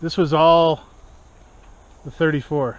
This was all the 34.